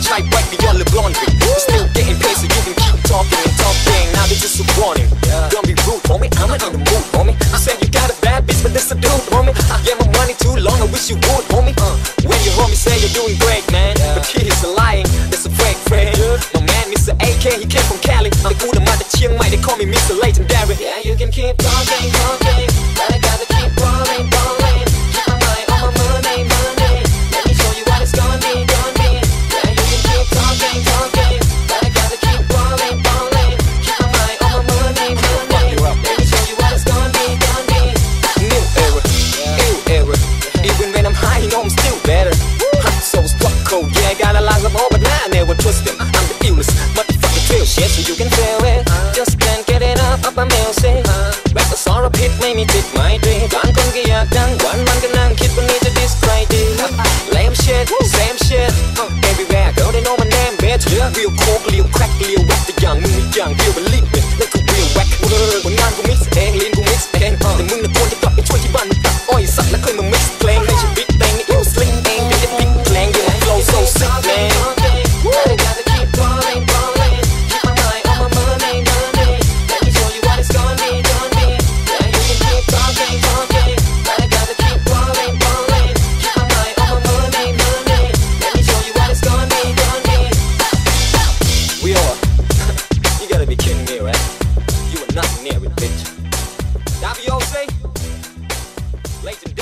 stage like the or LeBron. Still getting paid so you can keep talking and talking. Now they just a warning. Don't be rude, homie. I'm not in the mood, homie. You say you got a bad bitch, but this a dude, homie. I get my money too long. I wish you would, homie. Uh, when your homie say you're doing great, man, but he is a lying. That's a fake friend. My man, Mr. AK, he came from Cali. I'm the good, Chiang Mai. They call me Mr. Legendary. Yeah, you can keep talking, talking. ไม่มีติดหมายดีบางคนก็อยากดังวันมันก็นั่งคิดวันนี้จะดิสใครดี Lame shit same shit everywhere girl they know my name bitch เลี้ยวโคกเลี้ยวแครกเลี้ยววัดแต่อย่างมึงอย่างเดียวเป็นลี Late